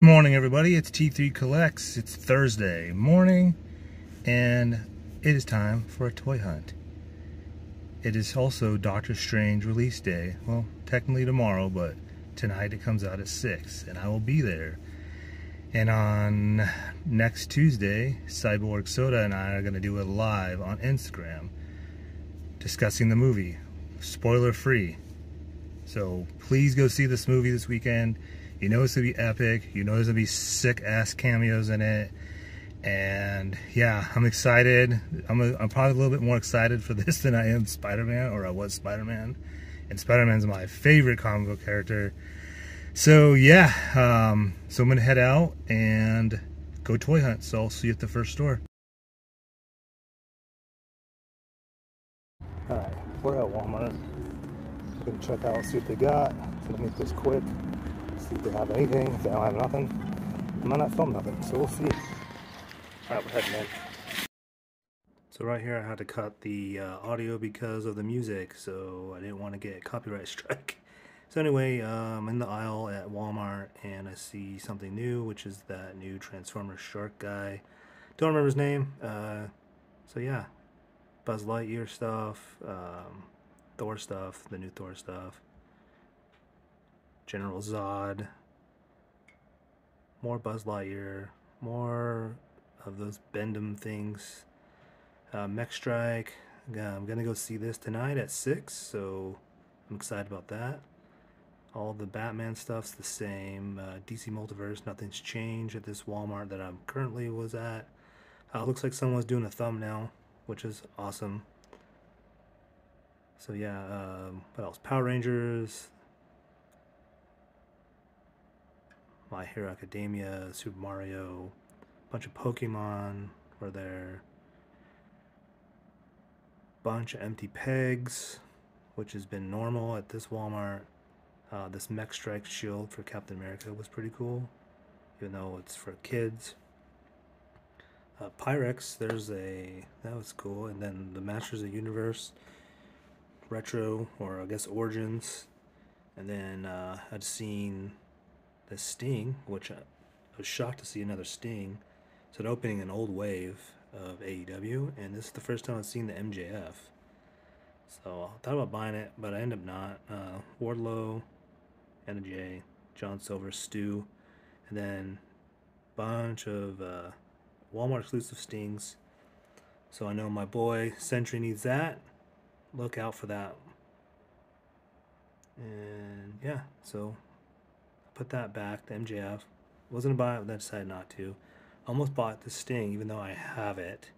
Morning everybody, it's T3 Collects. It's Thursday morning and it is time for a toy hunt. It is also Doctor Strange release day. Well, technically tomorrow, but tonight it comes out at 6 and I will be there. And on next Tuesday, Cyborg Soda and I are going to do a live on Instagram discussing the movie, spoiler free. So please go see this movie this weekend you know it's gonna be epic. You know there's gonna be sick ass cameos in it. And yeah, I'm excited. I'm, a, I'm probably a little bit more excited for this than I am Spider-Man, or I was Spider-Man. And Spider-Man's my favorite comic book character. So yeah, um, so I'm gonna head out and go toy hunt. So I'll see you at the first store. All right, we're at Walmart. Gonna check out, see what they got. gonna make this quick see if they have anything. If they don't have nothing, I might not film nothing. So we'll see. Alright, we're heading in. So right here I had to cut the uh, audio because of the music, so I didn't want to get copyright strike. So anyway, I'm in the aisle at Walmart and I see something new, which is that new Transformer shark guy. Don't remember his name. Uh, so yeah, Buzz Lightyear stuff, um, Thor stuff, the new Thor stuff. General Zod, more Buzz Lightyear, more of those Bendum things. Uh, Mech Strike, I'm gonna go see this tonight at 6, so I'm excited about that. All the Batman stuff's the same. Uh, DC Multiverse, nothing's changed at this Walmart that I'm currently was at. Uh, looks like someone's doing a thumbnail, which is awesome. So yeah, um, what else? Power Rangers, My Hero Academia, Super Mario, a bunch of Pokemon were there, bunch of empty pegs, which has been normal at this Walmart. Uh, this Mech Strike shield for Captain America was pretty cool, even though it's for kids. Uh, Pyrex, there's a, that was cool. And then the Masters of the Universe retro, or I guess Origins. And then uh, I'd seen the Sting, which I was shocked to see another Sting. so It's opening an old wave of AEW, and this is the first time I've seen the MJF. So I thought about buying it, but I ended up not. Uh, Wardlow, Jay, John Silver, Stu, and then bunch of uh, Walmart exclusive Stings. So I know my boy Sentry needs that. Look out for that. And yeah, so put that back, the MJF. Wasn't about it, but then decided not to. Almost bought the Sting, even though I have it,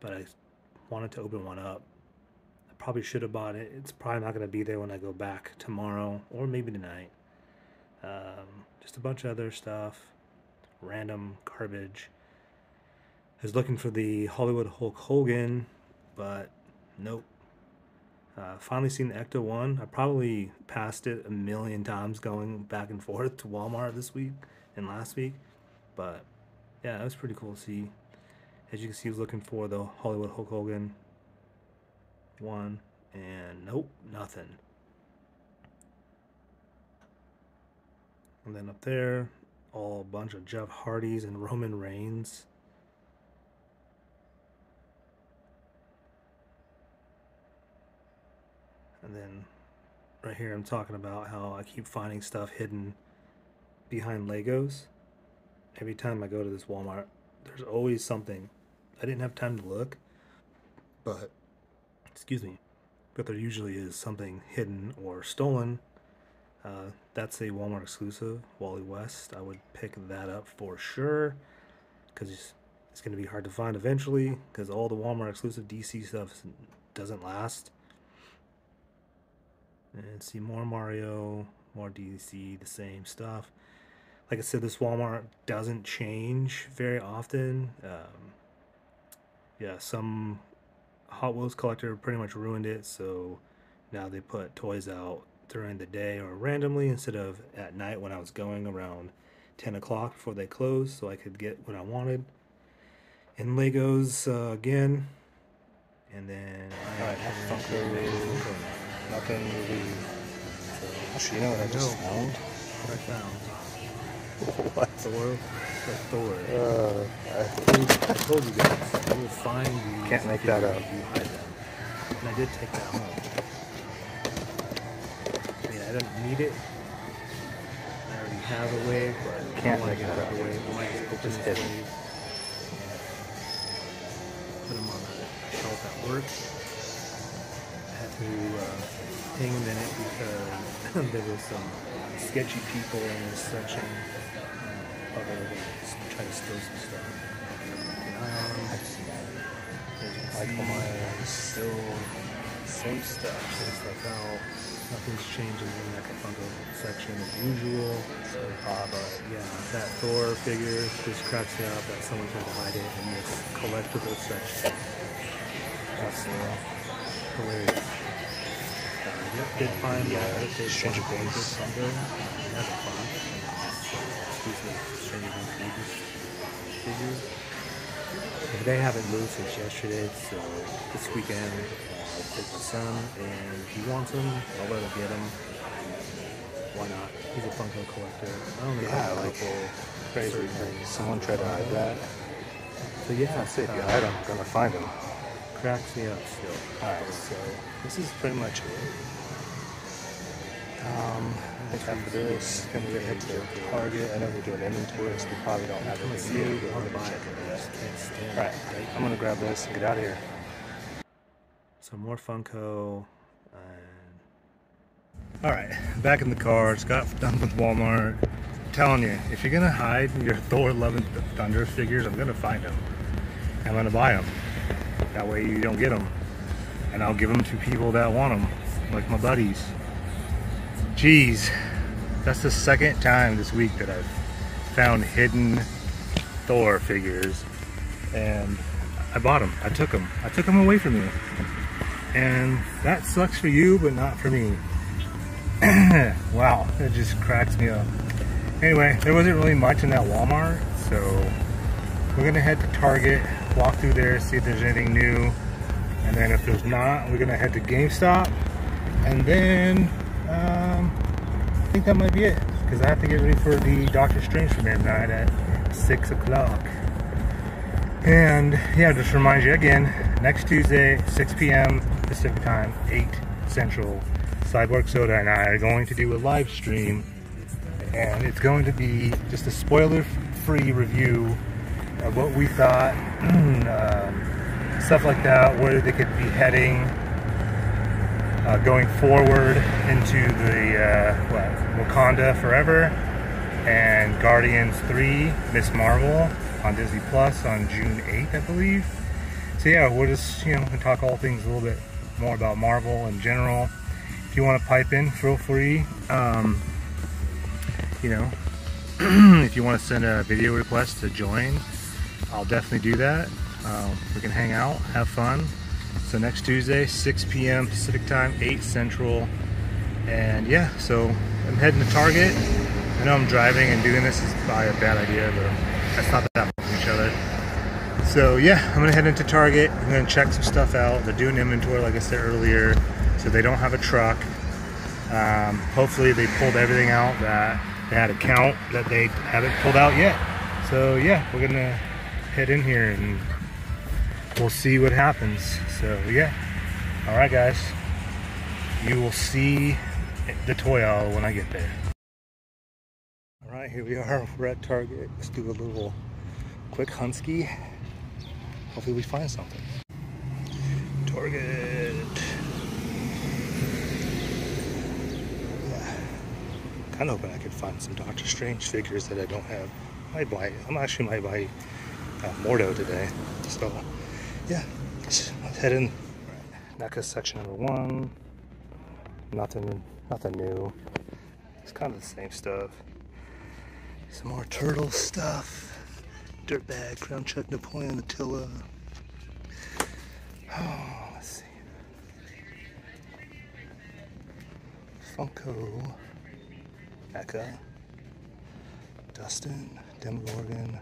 but I wanted to open one up. I probably should have bought it. It's probably not going to be there when I go back tomorrow or maybe tonight. Um, just a bunch of other stuff, random garbage. I was looking for the Hollywood Hulk Hogan, but nope. Uh, finally seen the Ecto 1. I probably passed it a million times going back and forth to Walmart this week and last week. But yeah, it was pretty cool to see. As you can see, was looking for the Hollywood Hulk Hogan one. And nope, nothing. And then up there, all a bunch of Jeff Hardys and Roman Reigns. And then right here I'm talking about how I keep finding stuff hidden behind Legos. Every time I go to this Walmart, there's always something. I didn't have time to look, but, excuse me, but there usually is something hidden or stolen. Uh, that's a Walmart exclusive, Wally West. I would pick that up for sure, because it's, it's going to be hard to find eventually, because all the Walmart exclusive DC stuff doesn't last. And see more Mario, more DC, the same stuff. Like I said, this Walmart doesn't change very often. Um, yeah, some Hot Wheels collector pretty much ruined it, so now they put toys out during the day or randomly instead of at night when I was going around 10 o'clock before they closed so I could get what I wanted. And Legos uh, again. And then I Alright, Funko nothing really. So, actually, you know what I just found? What I found. What? Thor. The Thor. Uh, I told you guys, I will find these. Can't make that up. You hide them. And I did take that home. I mean, I don't need it. I already have a wave, but Can't I want make to get that out of the up. I might just open this wave. Put them on a shelf at work. I had to uh, hang a minute because there was some sketchy people in this section. Uh, other than try to steal some stuff. Keep an eye on them. As you can Michael see, Myers. Still same stuff. same stuff out. Nothing's changing in the Funko section as usual. So, Uh, but yeah, that Thor figure just cracks me up that someone tried to hide it in this collectible section. That's uh, hilarious. Yep, did find Yeah, that did Stranger Things. That's fun. Excuse me, Stranger Things Vegas figure. Yeah, They haven't moved since yesterday, so this weekend uh, I'll take my son, and if he wants them, I'll let him get them. Why not? He's a Funko collector. I only Yeah, like, Crazy. things. Someone tried to hide that. So yeah, That's it. If you hide them, I'm gonna find them. Cracks up still. Alright, so this is pretty much it. Um, I think after this, gonna get head to Target. I know they're doing inventory, so they probably don't have anything see new. but I'll we're buy gonna it. check I it just can't stand Alright. I'm gonna grab this and get out of here. Some more Funko. And Alright, back in the car. Just got done with Walmart. I'm telling you, if you're gonna hide your Thor Love and Thunder figures, I'm gonna find them. I'm gonna buy them. That way you don't get them. And I'll give them to people that want them, like my buddies. Jeez, that's the second time this week that I've found hidden Thor figures. And I bought them. I took them. I took them away from you. And that sucks for you, but not for me. wow, it just cracks me up. Anyway, there wasn't really much in that Walmart, so we're gonna head to Target, walk through there, see if there's anything new, and then if there's not, we're gonna head to GameStop, and then um, I think that might be it, because I have to get ready for the Doctor Strange premiere tonight at six o'clock. And yeah, just remind you again, next Tuesday, 6 p.m. Pacific time, 8 Central, Cyborg Soda and I are going to do a live stream. And it's going to be just a spoiler-free review of what we thought, um, stuff like that, where they could be heading, uh, going forward into the uh, what, Wakanda Forever and Guardians 3, Miss Marvel on Disney Plus on June 8th, I believe. So yeah, we'll just, you know, we talk all things a little bit more about Marvel in general. If you want to pipe in, feel free. Um, you know, if you want to send a video request to join, I'll definitely do that. Um, we can hang out, have fun. So next Tuesday, 6 p.m. Pacific time, 8 Central. And yeah, so I'm heading to Target. I know I'm driving and doing this is probably a bad idea, but that's not that from each other. So yeah, I'm gonna head into Target. I'm gonna check some stuff out. They're doing inventory, like I said earlier, so they don't have a truck. Um, hopefully they pulled everything out that they had a count that they haven't pulled out yet. So yeah, we're gonna head in here and we'll see what happens. So yeah, all right, guys. You will see the toy aisle when I get there. All right, here we are. We're at Target. Let's do a little quick hunsky. Hopefully we find something. Target. Yeah. Kind of hoping I could find some Doctor Strange figures that I don't have. Might buy. I'm actually might buy uh, Mordo today. So yeah, let's, head in. NECA section number one. Nothing, nothing new. It's kind of the same stuff. Some more turtle stuff. Dirtbag, Groundchuck, Napoleon, Attila. Oh, let's see. Funko, Eka, Dustin, Demogorgon,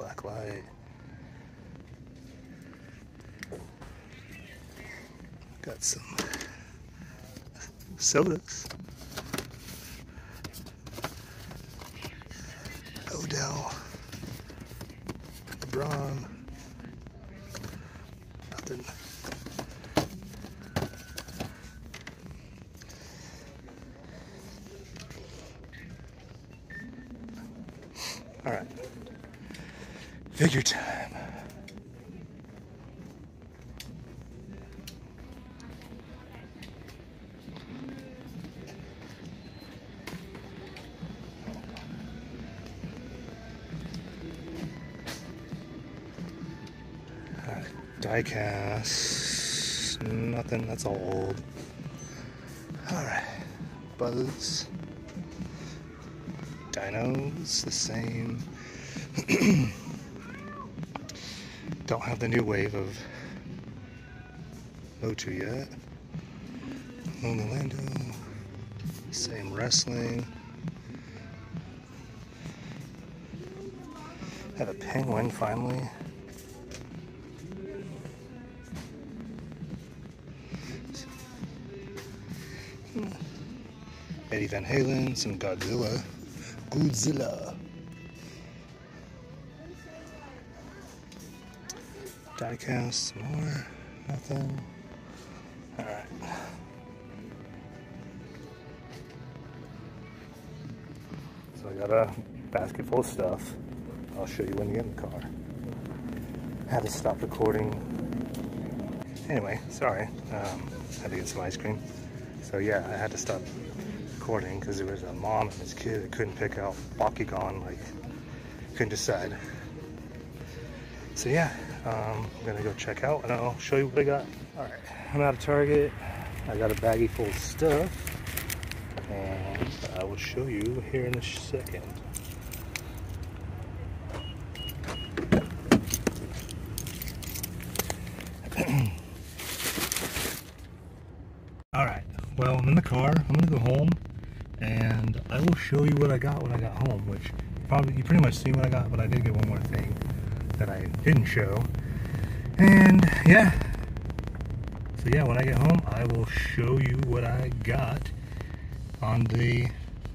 Blacklight. Got some sodas. Diecast. Nothing, that's all old. Alright. Buzz. Dinos, the same. Don't have the new wave of Motu yet. Luna Lando. Same wrestling. Have a penguin finally. Eddie Van Halen, some Godzilla. Godzilla. Diecast, some more. Nothing. Alright. So I got a basket full of stuff. I'll show you when you get in the car. Had to stop recording. Anyway, sorry. Um, had to get some ice cream. So yeah, I had to stop recording because there was a mom and his kid that couldn't pick out Bakugan, like couldn't decide. So yeah, um, I'm gonna go check out and I'll show you what I got. All right, I'm out of Target. I got a baggie full of stuff and I will show you here in a second. All right, well, I'm in the car. I'm gonna go home and I will show you what I got when I got home, which probably you pretty much seen what I got, but I did get one more thing that I didn't show. And yeah, so yeah, when I get home, I will show you what I got on the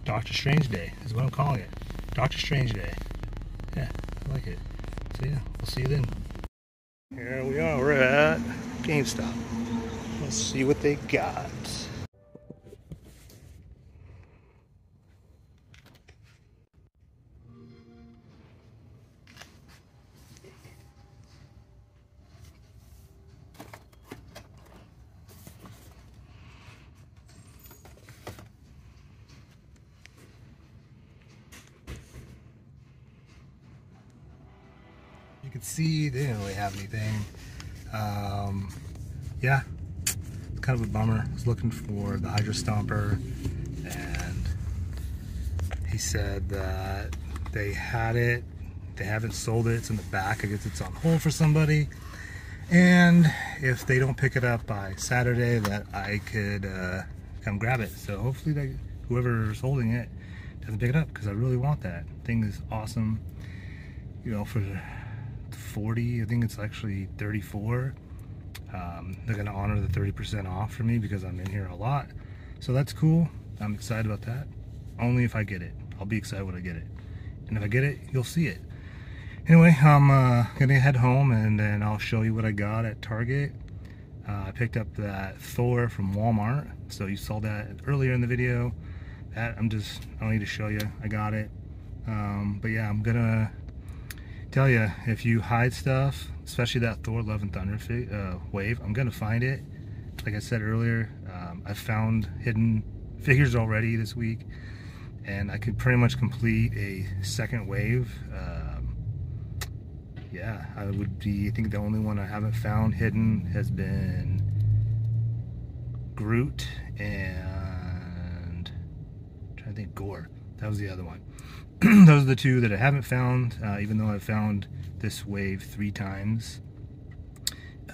Doctor Strange Day, is what I'm calling it. Doctor Strange Day. Yeah, I like it. So yeah, we'll see you then. Here we are, we're at GameStop. Let's see what they got. You can see they didn't really have anything. Um, yeah, it's kind of a bummer. I was looking for the Hydra Stomper and he said that they had it, they haven't sold it, it's in the back. I guess it's on hold for somebody. And if they don't pick it up by Saturday, that I could uh, come grab it. So hopefully they, whoever's holding it doesn't pick it up because I really want that. Thing is awesome. You know, for 40, I think it's actually 34. Um, they're gonna honor the 30% off for me because I'm in here a lot. So that's cool. I'm excited about that. Only if I get it. I'll be excited when I get it. And if I get it, you'll see it. Anyway, I'm uh, gonna head home and then I'll show you what I got at Target. Uh, I picked up that Thor from Walmart. So you saw that earlier in the video. That I'm just, I don't need to show you. I got it. Um, but yeah, I'm gonna tell you, if you hide stuff, especially that Thor Love and Thunder uh, wave, I'm gonna find it. Like I said earlier, um, I found hidden figures already this week, and I could pretty much complete a second wave. Um, yeah, I would be. I think the only one I haven't found hidden has been Groot and I'm trying to think Gorr. That was the other one. those are the two that I haven't found, uh, even though I've found this wave three times.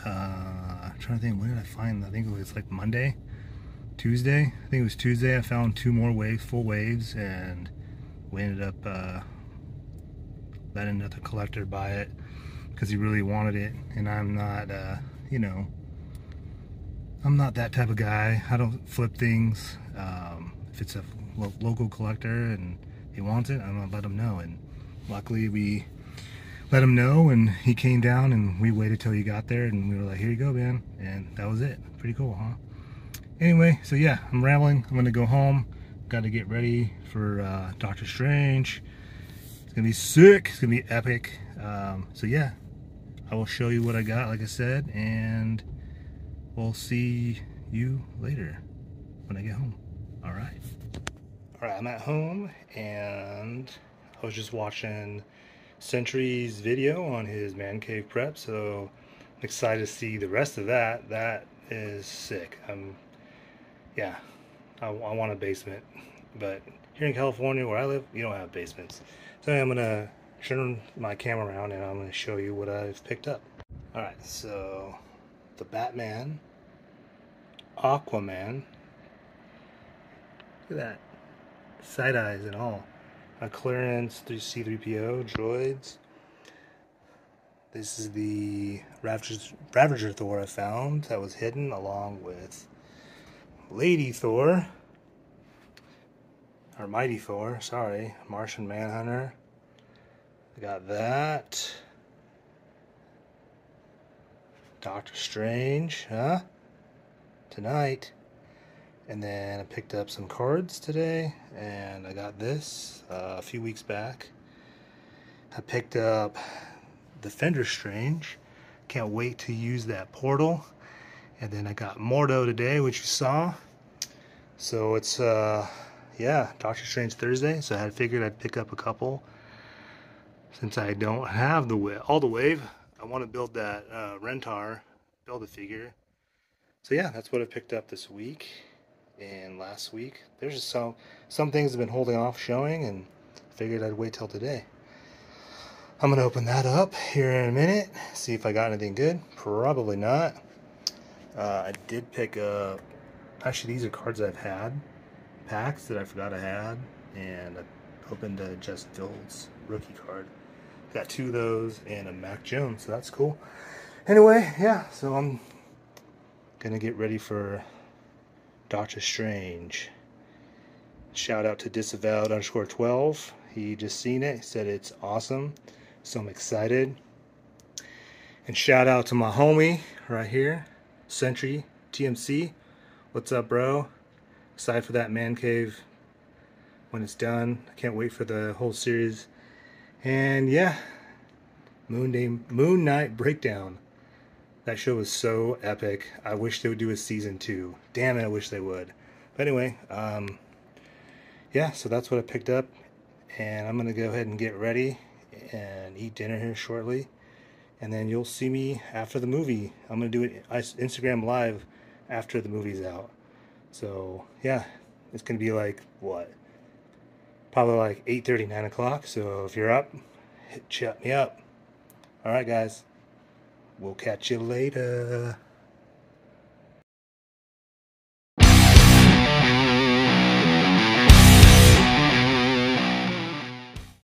Uh, I'm trying to think, when did I find? I think it was like Monday, Tuesday. I think it was Tuesday. I found two more waves, full waves, and we ended up uh, letting another collector buy it because he really wanted it, and I'm not, uh, you know, I'm not that type of guy. I don't flip things. Um, if it's a lo local collector and he wants it, I'm gonna let him know. And luckily we let him know and he came down and we waited till he got there and we were like, here you go, man. And that was it. Pretty cool, huh? Anyway, so yeah, I'm rambling. I'm gonna go home. Got to get ready for uh, Doctor Strange. It's gonna be sick. It's gonna be epic. Um, so yeah, I will show you what I got, like I said, and we'll see you later when I get home. All right. All right, I'm at home and I was just watching Century's video on his man cave prep, so I'm excited to see the rest of that. That is sick. I'm, yeah, I, I want a basement, but here in California where I live, you don't have basements. So I'm gonna turn my camera around and I'm gonna show you what I've picked up. All right, so the Batman, Aquaman. Look at that, side eyes and all a clearance through C3PO droids. This is the Ravager, Ravager Thor I found that was hidden along with Lady Thor. Or Mighty Thor, sorry. Martian Manhunter. I got that. Doctor Strange, huh? Tonight. And then I picked up some cards today, and I got this uh, a few weeks back. I picked up the Defender Strange. Can't wait to use that portal. And then I got Mordo today, which you saw. So it's, uh, yeah, Doctor Strange Thursday. So I had figured I'd pick up a couple. Since I don't have the all the wave, I want to build that uh, Rintrah, build a figure. So yeah, that's what I picked up this week and last week. There's just some some things have been holding off showing and figured I'd wait till today. I'm gonna open that up here in a minute, see if I got anything good. Probably not. Uh, I did pick up, actually these are cards I've had, packs that I forgot I had, and I opened a Justin Fields rookie card. Got two of those and a Mac Jones, so that's cool. Anyway, yeah, so I'm gonna get ready for Doctor Strange. Shout out to disavowed underscore 12. He just seen it, said it's awesome. So I'm excited. And shout out to my homie right here, Century TMC. What's up, bro? Excited for that man cave when it's done. I can't wait for the whole series. And yeah, Moon Day, Moon Knight Breakdown. That show was so epic. I wish they would do a season two. Damn it, I wish they would. But anyway, um, yeah, so that's what I picked up. And I'm going to go ahead and get ready and eat dinner here shortly. And then you'll see me after the movie. I'm going to do it Instagram live after the movie's out. So, yeah, it's going to be like, what? Probably like 8.30, 9 o'clock. So if you're up, hit, chat me up. All right, guys. We'll catch you later.